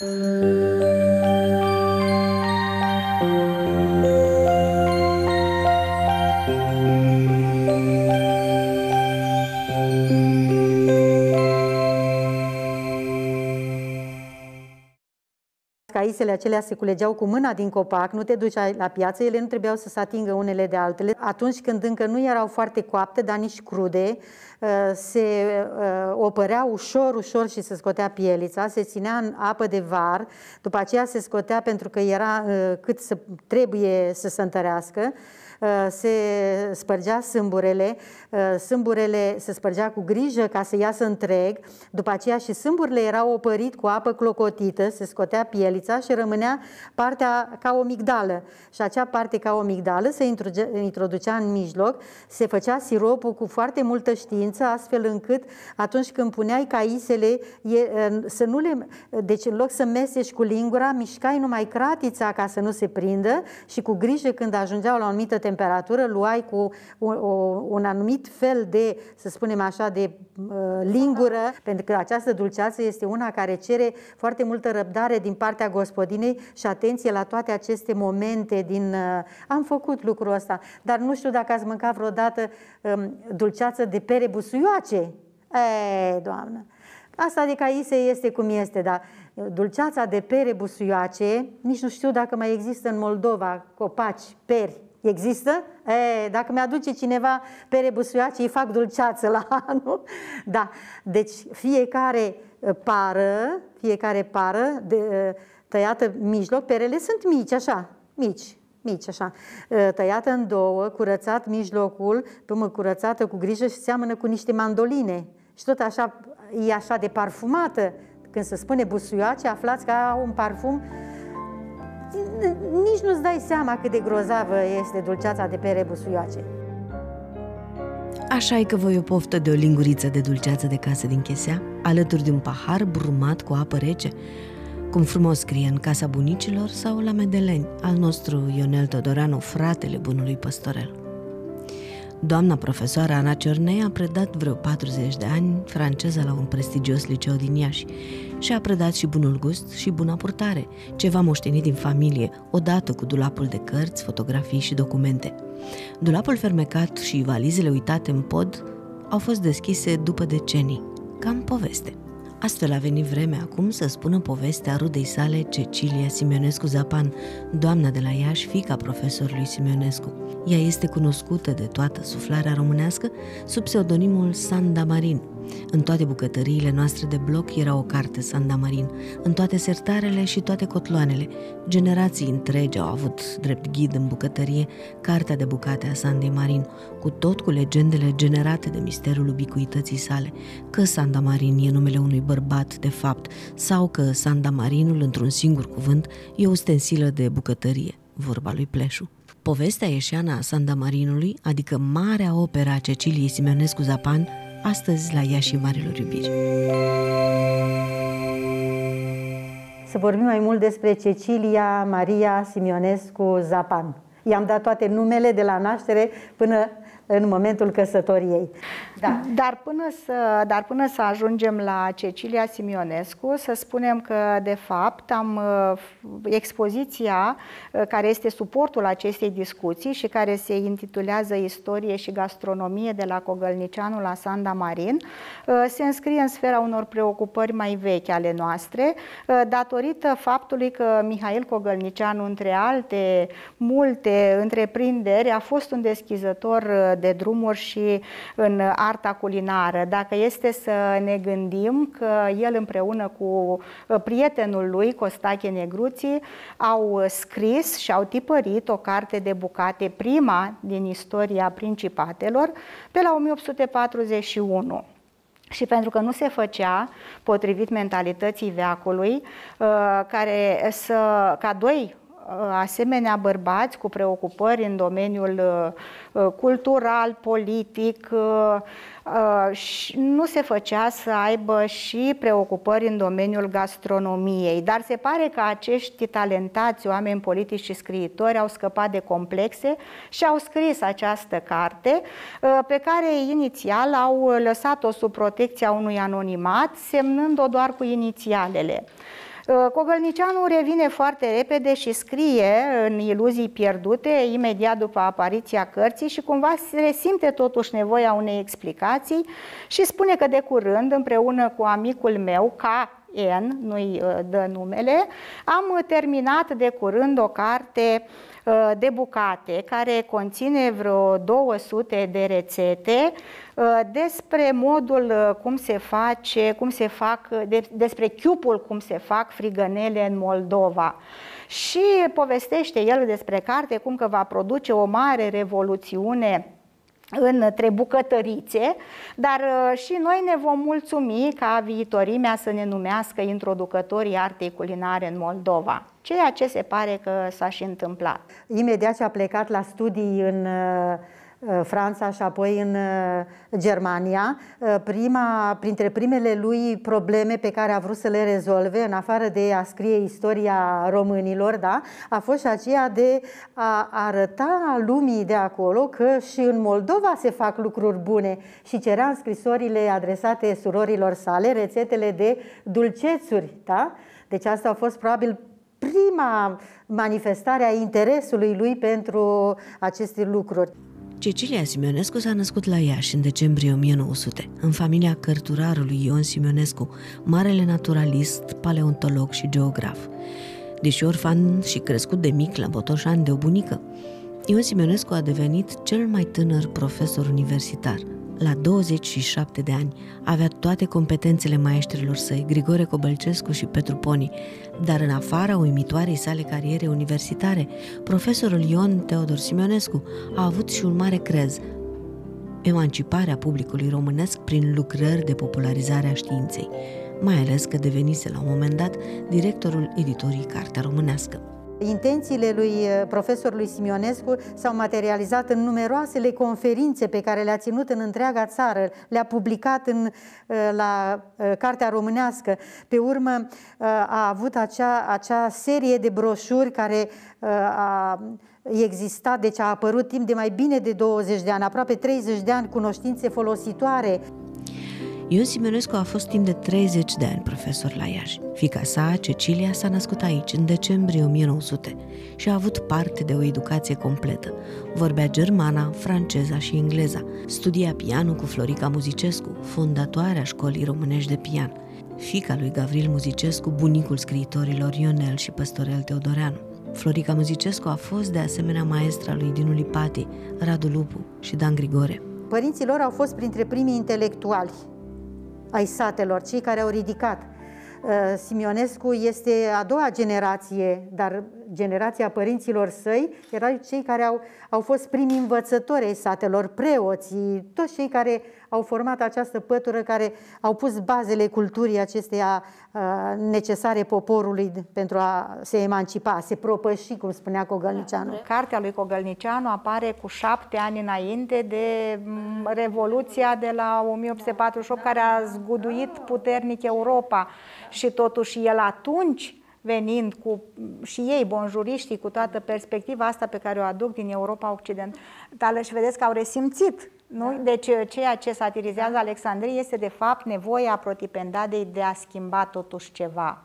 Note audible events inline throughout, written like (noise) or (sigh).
Música caisele acelea se culegeau cu mâna din copac, nu te duceai la piață, ele nu trebuiau să se atingă unele de altele. Atunci când încă nu erau foarte coapte, dar nici crude, uh, se uh, opărea ușor, ușor și se scotea pielița, se ținea în apă de var, după aceea se scotea pentru că era uh, cât să trebuie să se întărească, se spărgea sâmburele, sâmburele se spărgea cu grijă ca să iasă întreg, după aceea și sâmburile erau opărit cu apă clocotită, se scotea pielița și rămânea partea ca o migdală. Și acea parte ca o migdală se introducea în mijloc, se făcea siropul cu foarte multă știință, astfel încât atunci când puneai caisele, să nu le... Deci în loc să mesești cu lingura, mișcai numai cratița ca să nu se prindă și cu grijă când ajungeau la o anumită temperatură, luai cu un, un anumit fel de, să spunem așa, de uh, lingură, pentru că această dulceață este una care cere foarte multă răbdare din partea gospodinei și atenție la toate aceste momente din... Uh, am făcut lucrul ăsta, dar nu știu dacă ați mâncat vreodată um, dulceață de pere busuioace. E, doamnă! Asta de caise este cum este, dar uh, dulceața de pere busuioace, nici nu știu dacă mai există în Moldova copaci, peri, Există? E, dacă mi-aduce cineva pere busuiace, îi fac dulceață la (laughs) anul. Da. Deci fiecare pară, fiecare pară de, tăiată mijloc, perele sunt mici, așa, mici, mici, așa, tăiată în două, curățat mijlocul, până curățată cu grijă și seamănă cu niște mandoline. Și tot așa, e așa de parfumată. Când se spune busuioace, aflați că au un parfum nici nu-ți dai seama cât de grozavă este dulceața de pere busuioace. Așa e că voi o poftă de o linguriță de dulceață de casă din Chesea, alături de un pahar brumat cu apă rece, cum frumos scrie în casa bunicilor sau la Medeleni, al nostru Ionel Todoreanu, fratele bunului păstorel. Doamna profesoară Ana Ciornei a predat vreo 40 de ani franceză la un prestigios liceu din Iași și a predat și bunul gust și buna purtare, ceva moștenit din familie, odată cu dulapul de cărți, fotografii și documente. Dulapul fermecat și valizele uitate în pod au fost deschise după decenii, cam poveste. Astfel a venit vremea acum să spună povestea rudei sale Cecilia Simionescu Zapan, doamna de la Iași, fica profesorului Simionescu. Ea este cunoscută de toată suflarea românească sub pseudonimul Sanda Marin, în toate bucătăriile noastre de bloc era o carte Sandamarin, în toate sertarele și toate cotloanele. Generații întregi au avut drept ghid în bucătărie cartea de bucate a Sandei Marin, cu tot cu legendele generate de misterul ubicuității sale, că Sandamarin e numele unui bărbat de fapt, sau că Sandamarinul, într-un singur cuvânt, e o stensilă de bucătărie, vorba lui Pleșu. Povestea ieșeană a Sandamarinului, adică marea opera a Ceciliei Simeonescu Zapan, astăzi la ea și Marilor Iubiri. Să vorbim mai mult despre Cecilia Maria Simionescu Zapan. I-am dat toate numele de la naștere până în momentul căsătoriei. Da. Dar, până să, dar până să ajungem la Cecilia Simionescu, să spunem că, de fapt, am uh, expoziția uh, care este suportul acestei discuții și care se intitulează Istorie și gastronomie de la Cogălnicianu la Sanda Marin, uh, se înscrie în sfera unor preocupări mai vechi ale noastre, datorită faptului că Mihail Cogălnicianu, între alte multe întreprinderi, a fost un deschizător de drumuri și în arta culinară. Dacă este să ne gândim că el împreună cu uh, prietenul lui, Costache Negruții, au scris și au tipărit o carte de bucate, prima din istoria principatelor, pe la 1841 și pentru că nu se făcea, potrivit mentalității veacului, uh, care să, ca doi Uh, asemenea bărbați cu preocupări în domeniul uh, uh, cultural, politic, și nu se făcea să aibă și preocupări în domeniul gastronomiei. Dar se pare că acești talentați oameni politici și scriitori au scăpat de complexe și au scris această carte pe care inițial au lăsat-o sub protecția unui anonimat, semnând-o doar cu inițialele. Uh, Cogălnicianu revine foarte repede și scrie în Iluzii pierdute, imediat după apariția cărții și cumva resimte totuși nevoia unei explicații și spune că de curând, împreună cu amicul meu, ca N, nu-i uh, dă numele, am terminat de curând o carte uh, de bucate care conține vreo 200 de rețete Uh, despre modul uh, cum se face, cum se fac, uh, despre chiupul cum se fac frigănele în Moldova. Și povestește el despre carte cum că va produce o mare revoluțiune între bucătărițe, dar și noi ne vom mulțumi ca viitorimea să ne numească introducătorii artei culinare în Moldova, ceea ce se pare că s-a și întâmplat. Imediat ce a plecat la studii în Uh, Franța și apoi în uh, Germania. Uh, prima, printre primele lui probleme pe care a vrut să le rezolve, în afară de a scrie istoria românilor, da, a fost și aceea de a arăta lumii de acolo că și în Moldova se fac lucruri bune și cerea în scrisorile adresate surorilor sale rețetele de dulcețuri. Da? Deci asta a fost probabil prima manifestare a interesului lui pentru aceste lucruri. Cecilia Simionescu s-a născut la Iași în decembrie 1900, în familia cărturarului Ion Simionescu, marele naturalist, paleontolog și geograf. Deși orfan și crescut de mic la Botoșani de o bunică, Ion Simionescu a devenit cel mai tânăr profesor universitar – la 27 de ani, avea toate competențele maestrilor săi, Grigore Cobălcescu și Petru Poni, dar în afara uimitoarei sale cariere universitare, profesorul Ion Teodor Simionescu a avut și un mare crez, emanciparea publicului românesc prin lucrări de popularizare a științei, mai ales că devenise la un moment dat directorul editorii Cartea Românească. Intențiile lui eh, profesorului Simionescu s-au materializat în numeroasele conferințe pe care le-a ținut în întreaga țară, le-a publicat în, eh, la eh, Cartea Românească. Pe urmă a avut acea, acea serie de broșuri care a existat, deci a apărut timp de mai bine de 20 de ani, aproape 30 de ani, cunoștințe folositoare. Ion Simenescu a fost timp de 30 de ani profesor la Iași. Fica sa, Cecilia, s-a născut aici în decembrie 1900 și a avut parte de o educație completă. Vorbea germana, franceza și engleza. Studia pianul cu Florica Muzicescu, fondatoarea școlii românești de pian. Fica lui Gavril Muzicescu, bunicul scriitorilor Ionel și Păstorel Teodoreanu. Florica Muzicescu a fost de asemenea maestra lui Dinu Lipati, Radu Lupu și Dan Grigore. Părinții lor au fost printre primii intelectuali ai satelor, cei care au ridicat. Uh, Simionescu este a doua generație, dar generația părinților săi erau cei care au, au fost primii învățători ai satelor, preoții, toți cei care au format această pătură, care au pus bazele culturii acesteia uh, necesare poporului pentru a se emancipa, a se propăși, cum spunea Cogălnicianu. Cartea lui Cogălnicianu apare cu șapte ani înainte de mm, Revoluția de la 1848, care a zguduit puternic Europa. Și totuși el atunci venind cu și ei, bonjuriștii, cu toată perspectiva asta pe care o aduc din Europa Occidentală și vedeți că au resimțit. Nu? Da. Deci ceea ce satirizează Alexandrie este de fapt nevoia protipendadei de a schimba totuși ceva.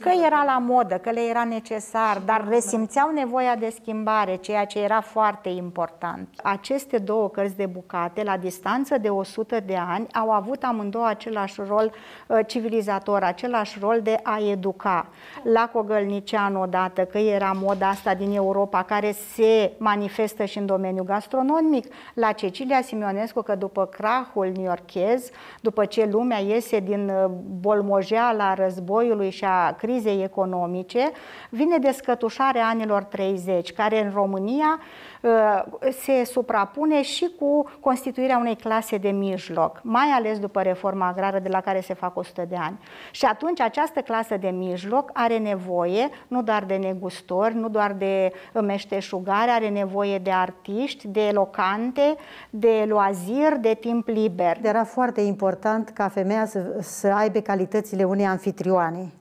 Că era la modă, că le era necesar, dar resimțeau nevoia de schimbare, ceea ce era foarte important. Aceste două cărți de bucate, la distanță de 100 de ani, au avut amândouă același rol uh, civilizator, același rol de a educa. La Cogălnician odată, că era moda asta din Europa, care se manifestă și în domeniul gastronomic, la Cecilia Simionescu, că după crahul newyorkez, după ce lumea iese din uh, bolmojeala războiului și a crizei economice, vine descătușarea anilor 30, care în România uh, se suprapune și cu constituirea unei clase de mijloc, mai ales după reforma agrară de la care se fac 100 de ani. Și atunci această clasă de mijloc are nevoie nu doar de negustori, nu doar de meșteșugare, are nevoie de artiști, de locante, de loazir, de timp liber. Era foarte important ca femeia să, să aibă calitățile unei anfitrioane.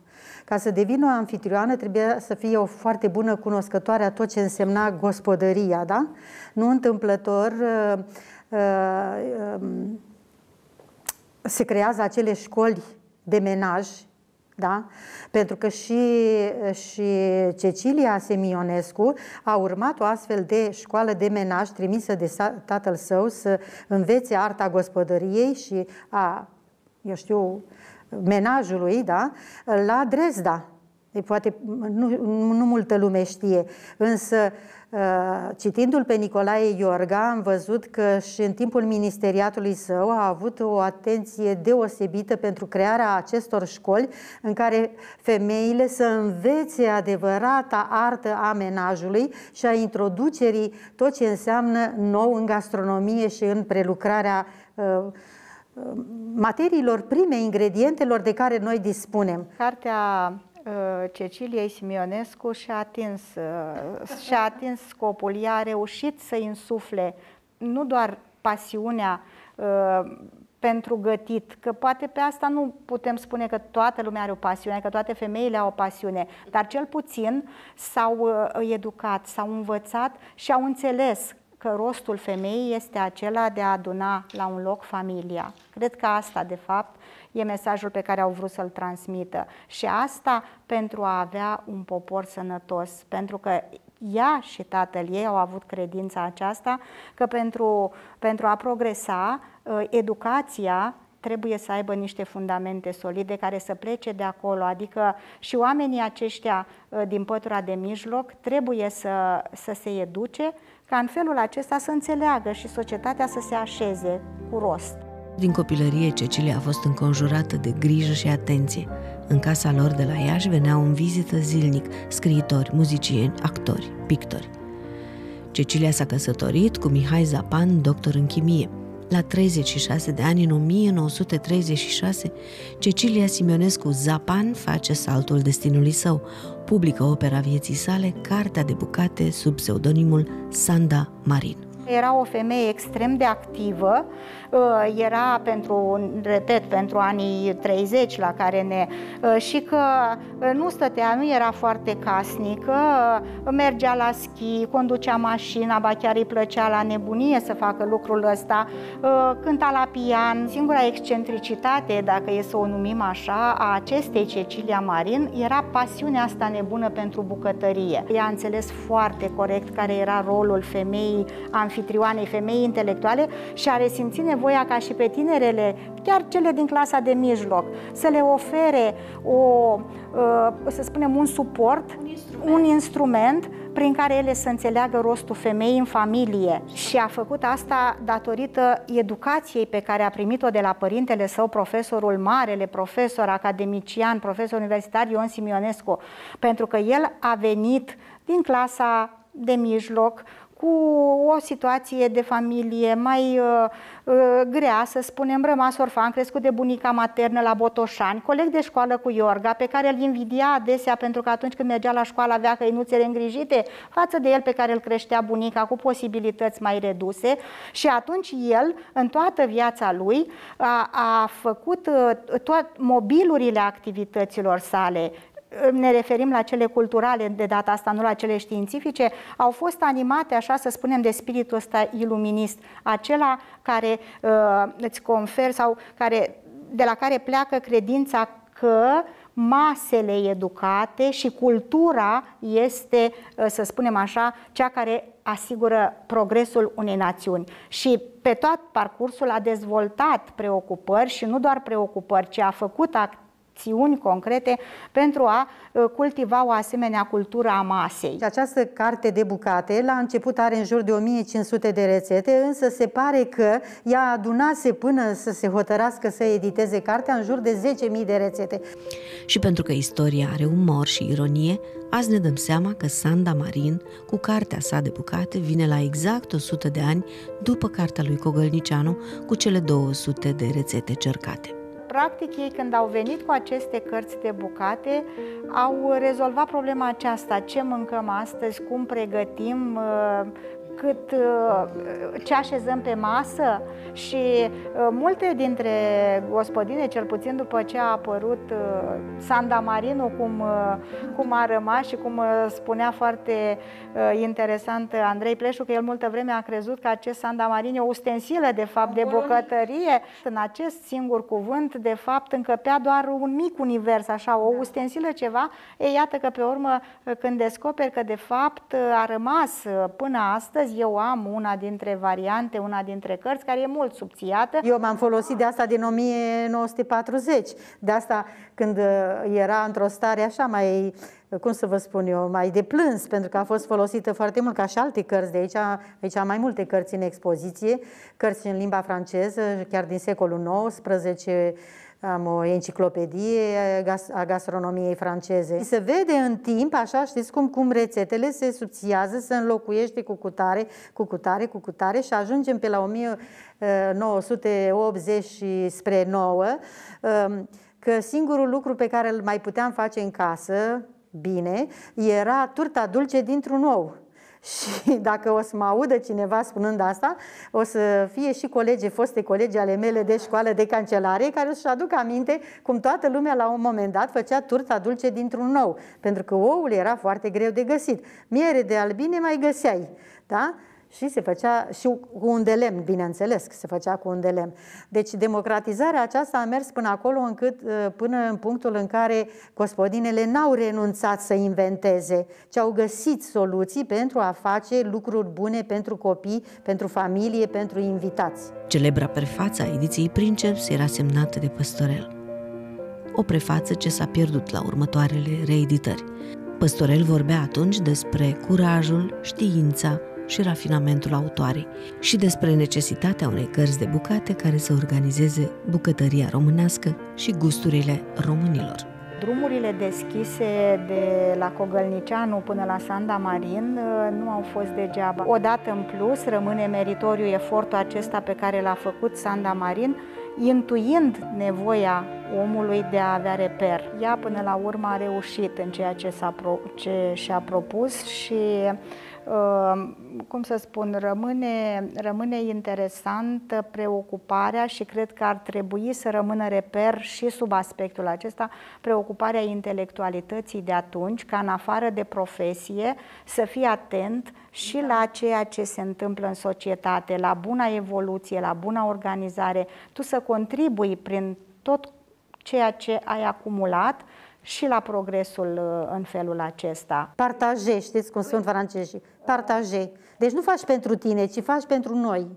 Ca să devină o anfitrioană trebuie să fie o foarte bună cunoscătoare a tot ce însemna gospodăria, da? Nu întâmplător uh, uh, um, se creează acele școli de menaj Da? Pentru că și, și Cecilia Semionescu a urmat o astfel de școală de menaj trimisă de tatăl său să învețe arta gospodăriei și a, eu știu, menajului, da? la Dresda. E, poate nu, nu multă lume știe, însă Uh, citindu-l pe Nicolae Iorga, am văzut că și în timpul ministeriatului său a avut o atenție deosebită pentru crearea acestor școli în care femeile să învețe adevărata artă a menajului și a introducerii tot ce înseamnă nou în gastronomie și în prelucrarea uh, uh, materiilor prime, ingredientelor de care noi dispunem. Cartea Uh, Ceciliei Simionescu și-a atins, uh, și-a atins scopul. Ea a reușit să insufle nu doar pasiunea uh, pentru gătit, că poate pe asta nu putem spune că toată lumea are o pasiune, că toate femeile au o pasiune, dar cel puțin s-au educat, s-au învățat și au înțeles că rostul femeii este acela de a aduna la un loc familia. Cred că asta, de fapt, e mesajul pe care au vrut să-l transmită. Și asta pentru a avea un popor sănătos, pentru că ea și tatăl ei au avut credința aceasta că pentru, pentru a progresa, ă, educația trebuie să aibă niște fundamente solide care să plece de acolo, adică și oamenii aceștia ă, din pătura de mijloc trebuie să, să se educe ca în felul acesta să înțeleagă și societatea să se așeze cu rost. Din copilărie, Cecilia a fost înconjurată de grijă și atenție. În casa lor de la Iași veneau în vizită zilnic scriitori, muzicieni, actori, pictori. Cecilia s-a căsătorit cu Mihai Zapan, doctor în chimie. La 36 de ani, în 1936, Cecilia Simionescu Zapan face saltul destinului său, publică opera vieții sale, Cartea de bucate, sub pseudonimul Sanda Marin. Era o femeie extrem de activă, uh, era pentru, repet, pentru anii 30 la care ne... Uh, și că uh, nu stătea, nu era foarte casnică, mergea la schi, conducea mașina, ba chiar îi plăcea la nebunie să facă lucrul ăsta, cânta la pian. Singura excentricitate, dacă e să o numim așa, a acestei Cecilia Marin era pasiunea asta nebună pentru bucătărie. Ea a înțeles foarte corect care era rolul femeii anfitrioanei, femeii intelectuale și a resimțit nevoia ca și pe tinerele, chiar cele din clasa de mijloc, să le ofere o, uh, să spunem, un suport, un instrument, un instrument prin care ele să înțeleagă rostul femeii în familie. Și a făcut asta datorită educației pe care a primit-o de la părintele său, profesorul marele, profesor academician, profesor universitar Ion Simionescu, pentru că el a venit din clasa de mijloc, cu o situație de familie mai uh, uh, grea, să spunem, rămas orfan, crescut de bunica maternă la Botoșani, coleg de școală cu Iorga, pe care îl invidia adesea pentru că atunci când mergea la școală avea căinuțele îngrijite față de el pe care îl creștea bunica cu posibilități mai reduse și atunci el, în toată viața lui, a, a făcut uh, toate mobilurile activităților sale, ne referim la cele culturale de data asta, nu la cele științifice, au fost animate, așa să spunem, de spiritul ăsta iluminist, acela care uh, îți confer sau care, de la care pleacă credința că masele educate și cultura este, uh, să spunem așa, cea care asigură progresul unei națiuni. Și pe tot parcursul a dezvoltat preocupări și nu doar preocupări, ci a făcut act acțiuni concrete pentru a uh, cultiva o asemenea cultură a masei. Această carte de bucate la început are în jur de 1500 de rețete, însă se pare că ea adunase până să se hotărască să editeze cartea în jur de 10.000 de rețete. Și pentru că istoria are umor și ironie, azi ne dăm seama că Sanda Marin, cu cartea sa de bucate, vine la exact 100 de ani după cartea lui Cogălnicianu cu cele 200 de rețete cercate. Practic, ei când au venit cu aceste cărți de bucate, au rezolvat problema aceasta. Ce mâncăm astăzi, cum pregătim, uh, cât uh, ce așezăm pe masă și uh, multe dintre gospodine, cel puțin după ce a apărut uh, Sanda Marinu, cum, cum a rămas și cum spunea foarte interesant Andrei Pleșu, că el multă vreme a crezut că acest Sanda Marin e o ustensilă, de fapt, de bucătărie. În acest singur cuvânt, de fapt, încăpea doar un mic univers, așa, o ustensilă ceva. E, iată că pe urmă, când descoperi că, de fapt, a rămas până astăzi, eu am una dintre variante, una dintre cărți, care e mult subțiată. Eu m-am folosit de asta din 1940, de asta când uh, era într-o stare așa mai, cum să vă spun eu, mai de plâns, pentru că a fost folosită foarte mult, ca și alte cărți de aici, aici am mai multe cărți în expoziție, cărți în limba franceză, chiar din secolul XIX, am o enciclopedie a gastronomiei franceze. Se vede în timp, așa știți cum, cum rețetele se subțiază, se înlocuiește cu cutare, cu cutare, cu cutare și ajungem pe la 1980 și spre 9 um, că singurul lucru pe care îl mai puteam face în casă, bine, era turta dulce dintr-un ou. Și dacă o să mă audă cineva spunând asta, o să fie și colegi, foste colegi ale mele de școală de cancelare, care își aduc aminte cum toată lumea la un moment dat făcea turta dulce dintr-un nou, pentru că oul era foarte greu de găsit. Miere de albine mai găseai, da? Și se făcea și cu un de lemn, bineînțeles că se făcea cu un de lemn. Deci democratizarea aceasta a mers până acolo încât uh, până în punctul în care gospodinele n-au renunțat să inventeze, ci au găsit soluții pentru a face lucruri bune pentru copii, pentru familie, pentru invitați. Celebra prefață a ediției Princeps era semnată de Păstorel. O prefață ce s-a pierdut la următoarele reeditări. Păstorel vorbea atunci despre curajul, știința, și rafinamentul autoarei și despre necesitatea unei cărți de bucate care să organizeze bucătăria românească și gusturile românilor. Drumurile deschise de la Cogălnicianu până la Sanda Marin uh, nu au fost degeaba. Odată în plus rămâne meritoriu efortul acesta pe care l-a făcut Sanda Marin, intuind nevoia omului de a avea reper. Ea până la urmă a reușit în ceea ce, s-a pro- ce și-a propus și Ehm, cum să spun, rămâne, rămâne interesantă preocuparea și cred că ar trebui să rămână reper și sub aspectul acesta preocuparea intelectualității de atunci, ca în afară de profesie să fii atent și la ceea ce se întâmplă în societate, la buna evoluție, la buna organizare, tu să contribui prin tot ceea ce ai acumulat și la progresul uh, în felul acesta. Partaje, știți cum sunt francezii, partaje. Deci nu faci pentru tine, ci faci pentru noi.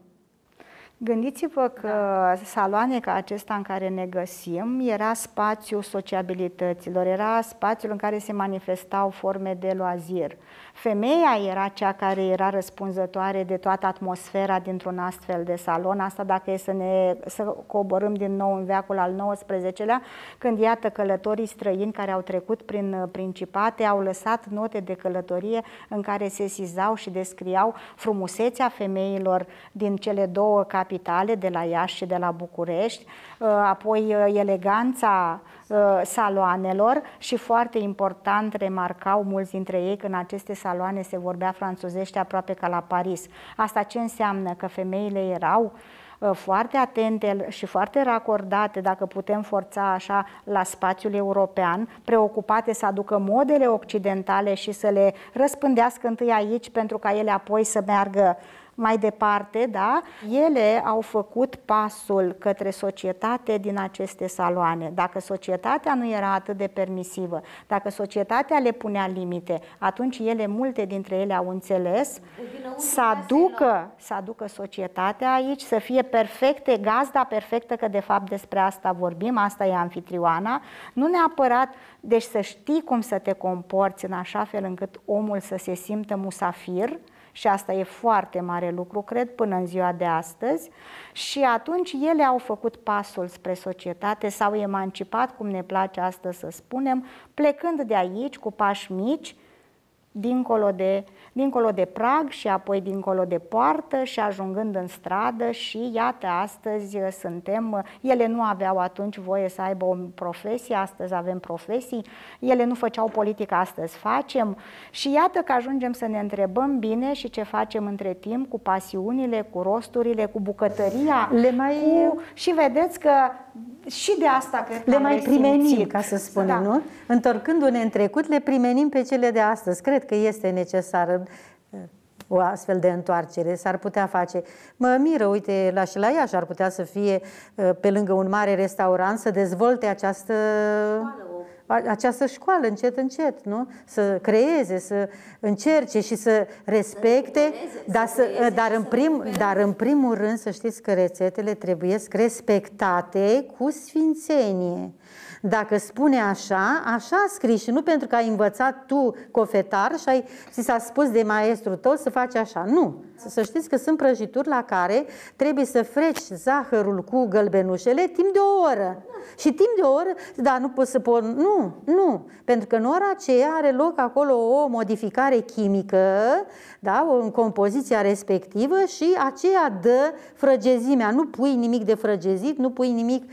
Gândiți-vă că da. saloane ca acesta în care ne găsim era spațiul sociabilităților, era spațiul în care se manifestau forme de loazir. Femeia era cea care era răspunzătoare de toată atmosfera dintr-un astfel de salon, asta dacă e să ne să coborâm din nou în veacul al XIX-lea, când iată călătorii străini care au trecut prin uh, Principate au lăsat note de călătorie în care se sizau și descriau frumusețea femeilor din cele două capitale, de la Iași și de la București, uh, apoi uh, eleganța saloanelor și foarte important remarcau mulți dintre ei că în aceste saloane se vorbea franțuzește aproape ca la Paris. Asta ce înseamnă? Că femeile erau uh, foarte atente și foarte racordate, dacă putem forța așa, la spațiul european, preocupate să aducă modele occidentale și să le răspândească întâi aici pentru ca ele apoi să meargă mai departe, da, ele au făcut pasul către societate din aceste saloane. Dacă societatea nu era atât de permisivă, dacă societatea le punea limite, atunci ele, multe dintre ele au înțeles să aducă, să aducă societatea aici, să fie perfecte, gazda perfectă, că de fapt despre asta vorbim, asta e anfitrioana, nu neapărat, deci să știi cum să te comporți în așa fel încât omul să se simtă musafir, și asta e foarte mare lucru, cred, până în ziua de astăzi. Și atunci ele au făcut pasul spre societate, s-au emancipat, cum ne place astăzi să spunem, plecând de aici cu pași mici, dincolo de dincolo de prag și apoi dincolo de poartă și ajungând în stradă și iată, astăzi suntem, ele nu aveau atunci voie să aibă o profesie, astăzi avem profesii, ele nu făceau politică, astăzi facem. Și iată că ajungem să ne întrebăm bine și ce facem între timp cu pasiunile, cu rosturile, cu bucătăria, Le mai... cu... și vedeți că și de asta cred că le am mai resimțit. primenim, ca să spunem, Da. nu? Întorcându-ne în trecut, le primenim pe cele de astăzi. Cred că este necesară uh, o astfel de întoarcere, s-ar putea face. Mă miră, uite, la și la Iași ar putea să fie, uh, pe lângă un mare restaurant, să dezvolte această a- această școală, încet, încet, nu? Să creeze, să încerce și să respecte, dar, să, dar, în prim, dar în primul rând să știți că rețetele trebuie respectate cu sfințenie. Dacă spune așa, așa a scris și nu pentru că ai învățat tu cofetar și ai, ți s-a spus de maestru tău să faci așa. Nu. Să știți că sunt prăjituri la care trebuie să freci zahărul cu gălbenușele timp de o oră. Și timp de o oră, da, nu poți să pot, nu, nu, pentru că în ora aceea are loc acolo o modificare chimică, da, o- în compoziția respectivă și aceea dă frăgezimea. Nu pui nimic de frăgezit, nu pui nimic,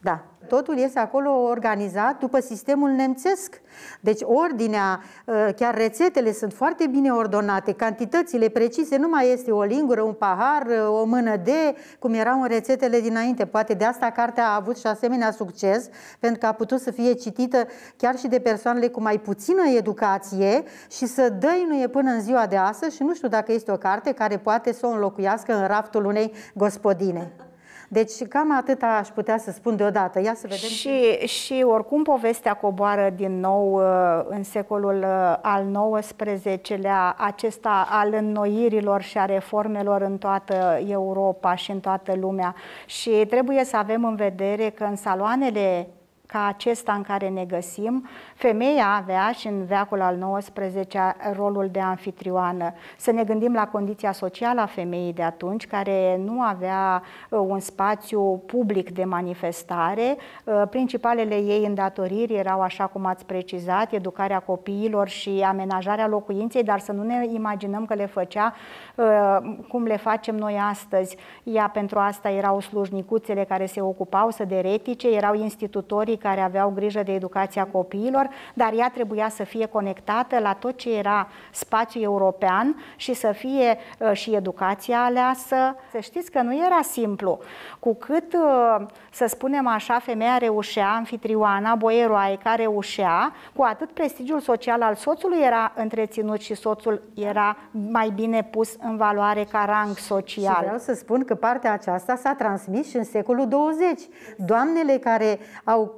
da, totul este acolo organizat după sistemul nemțesc. Deci ordinea, uh, chiar rețetele sunt foarte bine ordonate, cantitățile precise, nu mai este o lingură, un pahar, uh, o mână de, cum erau în rețetele dinainte. Poate de asta cartea a avut și asemenea succes, pentru că a putut să fie citită chiar și de persoanele cu mai puțină educație și să dăinuie până în ziua de astăzi și nu știu dacă este o carte care poate să o înlocuiască în raftul unei gospodine. Deci cam atât aș putea să spun deodată. Ia să vedem. Și, și oricum povestea coboară din nou uh, în secolul uh, al XIX-lea, acesta al înnoirilor și a reformelor în toată Europa și în toată lumea. Și trebuie să avem în vedere că în saloanele ca acesta în care ne găsim, femeia avea și în veacul al XIX-lea rolul de anfitrioană. Să ne gândim la condiția socială a femeii de atunci, care nu avea uh, un spațiu public de manifestare. Uh, Principalele ei îndatoriri erau, așa cum ați precizat, educarea copiilor și amenajarea locuinței, dar să nu ne imaginăm că le făcea uh, cum le facem noi astăzi. Ea pentru asta erau slujnicuțele care se ocupau să deretice, erau institutorii care aveau grijă de educația copiilor, dar ea trebuia să fie conectată la tot ce era spațiu european și să fie uh, și educația aleasă. Să știți că nu era simplu. Cu cât, uh, să spunem așa, femeia reușea, anfitrioana, boieroaica reușea, cu atât prestigiul social al soțului era întreținut și soțul era mai bine pus în valoare ca rang Și social. vreau să spun că partea aceasta s-a transmis și în secolul 20. Doamnele care au uh,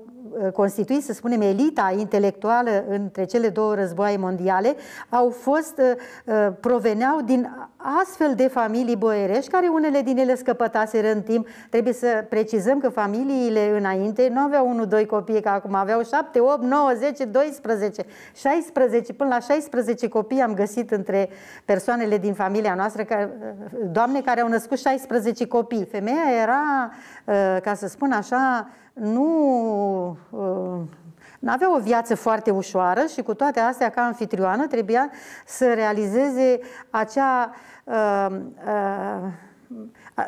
constituit, să spunem, elita intelectuală între cele două războaie mondiale, au fost, uh, uh, proveneau din astfel de familii boierești, care unele din ele scăpătaseră în timp. Trebuie să precizăm că familiile înainte nu aveau 1-2 copii, ca acum aveau 7, 8, 9, 10, 12, 16, până la 16 copii am găsit între persoanele din familia noastră, ca, doamne care au născut 16 copii. Femeia era, uh, ca să spun așa, nu nu avea o viață foarte ușoară și cu toate astea, ca anfitrioană, trebuia să realizeze acea uh, uh,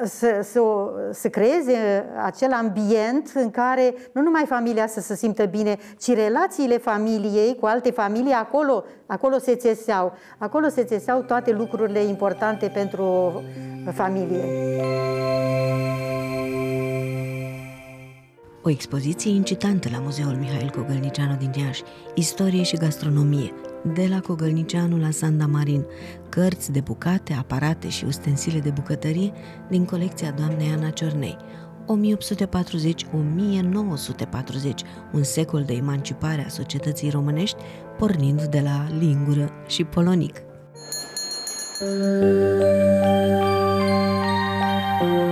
să, să, să creeze acel ambient în care nu numai familia să se simtă bine, ci relațiile familiei cu alte familii, acolo, acolo se țeseau. Acolo se țeseau toate lucrurile importante pentru o familie. O expoziție incitantă la Muzeul Mihail Cogălnicianu din Iași, Istorie și gastronomie, de la Cogălnicianu la Sanda Marin, cărți de bucate, aparate și ustensile de bucătărie din colecția doamnei Ana Ciornei. 1840-1940, un secol de emancipare a societății românești, pornind de la lingură și polonic. Thank you.